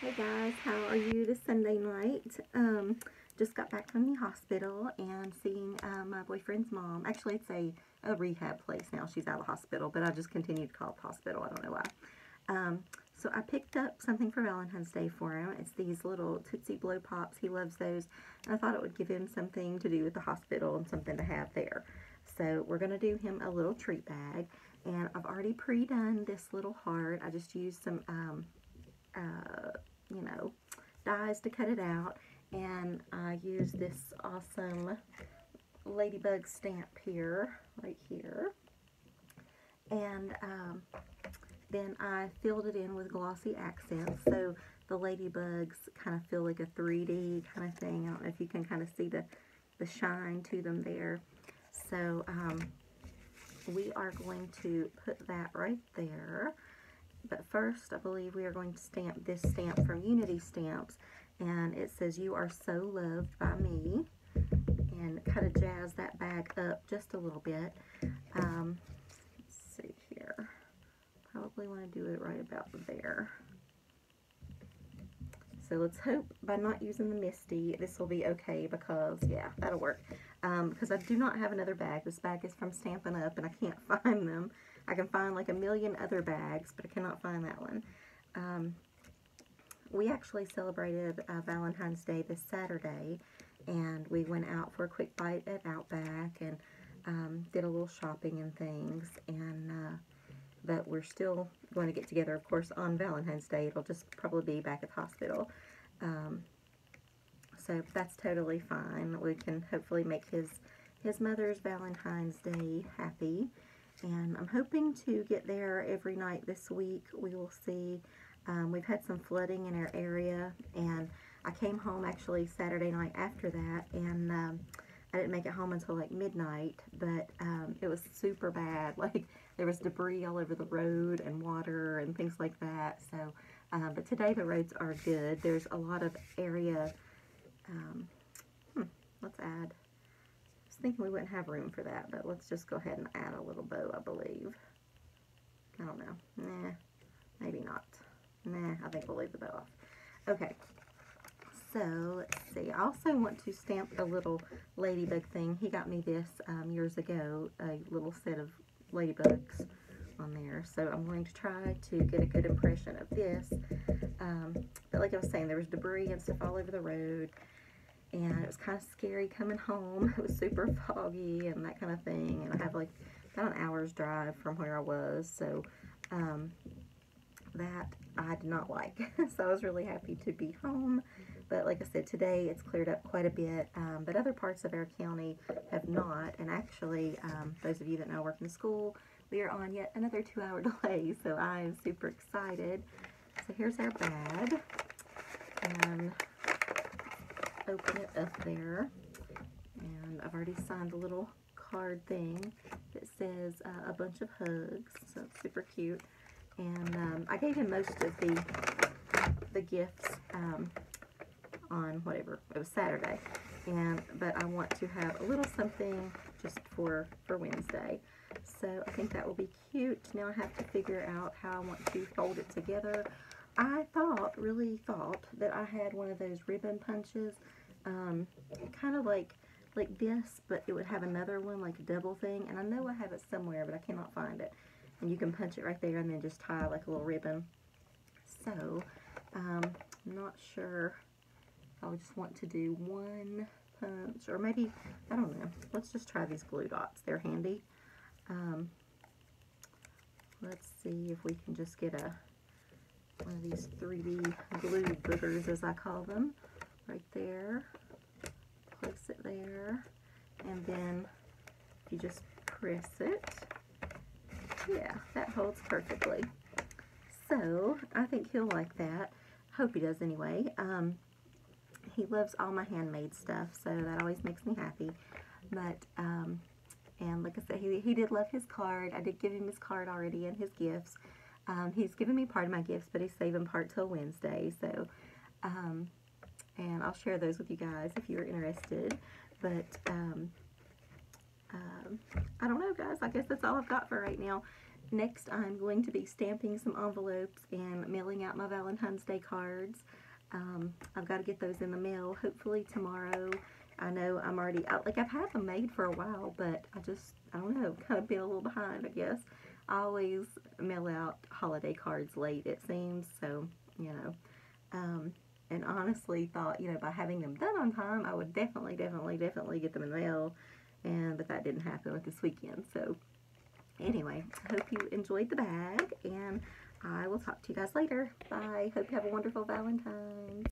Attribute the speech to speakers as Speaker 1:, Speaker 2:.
Speaker 1: Hey guys, how are you this Sunday night? Um, just got back from the hospital and seeing uh, my boyfriend's mom. Actually, it's a, a rehab place now. She's out of the hospital, but I just continue to call it hospital. I don't know why. Um, so I picked up something for Valentine's Day for him. It's these little Tootsie Blow Pops. He loves those. And I thought it would give him something to do with the hospital and something to have there. So we're going to do him a little treat bag. And I've already pre-done this little heart. I just used some um, uh, you know, dies to cut it out. And I use this awesome ladybug stamp here, right here. And um, then I filled it in with glossy accents. So the ladybugs kind of feel like a 3D kind of thing. I don't know if you can kind of see the, the shine to them there. So um, we are going to put that right there. But first, I believe we are going to stamp this stamp from Unity Stamps. And it says, you are so loved by me. And kind of jazz that bag up just a little bit. Um, let's see here. Probably want to do it right about there. So let's hope by not using the MISTI, this will be okay because, yeah, that'll work. Um, because I do not have another bag. This bag is from Stampin' Up! and I can't find them. I can find like a million other bags, but I cannot find that one. Um, we actually celebrated uh, Valentine's Day this Saturday, and we went out for a quick bite at Outback and um, did a little shopping and things. And uh, but we're still going to get together, of course, on Valentine's Day. It'll just probably be back at the hospital. Um, so that's totally fine. We can hopefully make his his mother's Valentine's Day happy and I'm hoping to get there every night this week. We will see. Um, we've had some flooding in our area, and I came home actually Saturday night after that, and um, I didn't make it home until like midnight, but um, it was super bad. Like, there was debris all over the road and water and things like that. So, uh, but today the roads are good. There's a lot of area, um, hmm, let's add I was thinking we wouldn't have room for that, but let's just go ahead and add a little bow, I believe. I don't know. Nah, maybe not. Nah, I think we'll leave the bow off. Okay, so let's see. I also want to stamp a little ladybug thing. He got me this um, years ago, a little set of ladybugs on there. So I'm going to try to get a good impression of this. Um, but like I was saying, there was debris and stuff all over the road. And it was kind of scary coming home. It was super foggy and that kind of thing, and I have like about an hour's drive from where I was, so um, that I did not like. so I was really happy to be home, but like I said, today it's cleared up quite a bit, um, but other parts of our county have not, and actually, um, those of you that now work in school, we are on yet another two-hour delay, so I am super excited. So here's our bag, and open it up there. And I've already signed a little card thing that says uh, a bunch of hugs. So super cute. And um, I gave him most of the the gifts um, on whatever it was Saturday. And but I want to have a little something just for for Wednesday. So I think that will be cute. Now I have to figure out how I want to fold it together. I thought, really thought, that I had one of those ribbon punches um, kind of like like this, but it would have another one, like a double thing. And I know I have it somewhere, but I cannot find it. And you can punch it right there and then just tie like a little ribbon. So, um, I'm not sure I would just want to do one punch, or maybe, I don't know. Let's just try these glue dots. They're handy. Um, let's see if we can just get a one of these 3D glue boogers, as I call them right there. Place it there. And then you just press it. Yeah, that holds perfectly. So, I think he'll like that. Hope he does anyway. Um, he loves all my handmade stuff, so that always makes me happy. But, um, and like I said, he, he did love his card. I did give him his card already and his gifts. Um, he's given me part of my gifts, but he's saving part till Wednesday. So, um, and I'll share those with you guys if you're interested. But, um, um, I don't know, guys. I guess that's all I've got for right now. next I'm going to be stamping some envelopes and mailing out my Valentine's Day cards. Um, I've got to get those in the mail hopefully tomorrow. I know I'm already out, like I've had them made for a while, but I just, I don't know, kind of been a little behind, I guess. I always mail out holiday cards late, it seems, so, you know. Um, and honestly thought, you know, by having them done on time, I would definitely, definitely, definitely get them in the mail. And, but that didn't happen with this weekend, so anyway, hope you enjoyed the bag, and I will talk to you guys later. Bye. Hope you have a wonderful Valentine's.